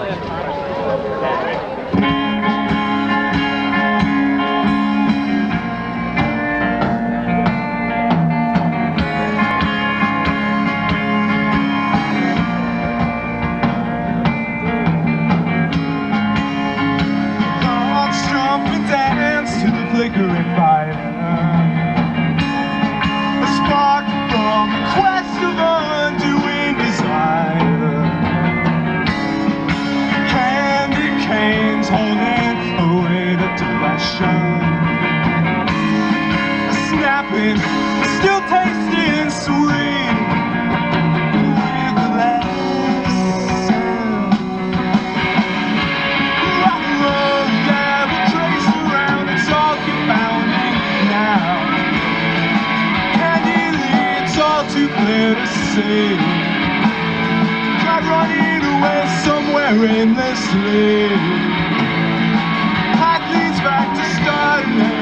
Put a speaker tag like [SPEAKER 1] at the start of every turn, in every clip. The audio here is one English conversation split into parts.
[SPEAKER 1] Valeu. Still tasting sweet. With the last sound. Too clear to see. Try running away somewhere aimlessly. Path leads back to starting.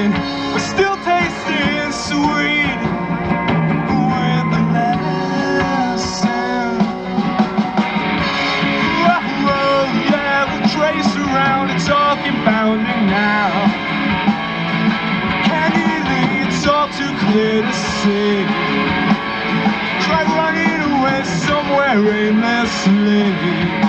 [SPEAKER 1] Snapping, but still tasting sweet. With the yeah, we'll trace around, it's confounding now. Candy leads all too clear to see. Try running away somewhere aimlessly.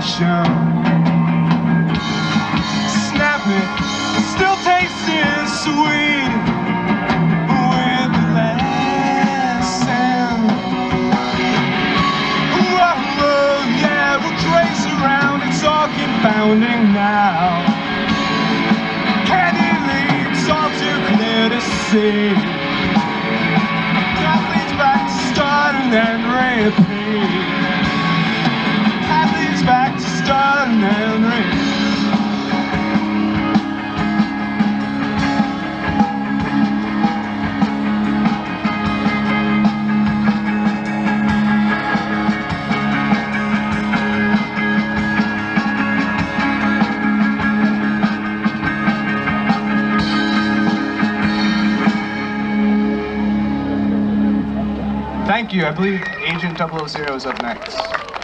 [SPEAKER 1] Of depression. Snapping, still tasting sweet. With the yeah, we'll it's all confounding now. Candy leaves all too clear to see. That leads back to start and repeat. Thank you. I believe Agent 000 is up next.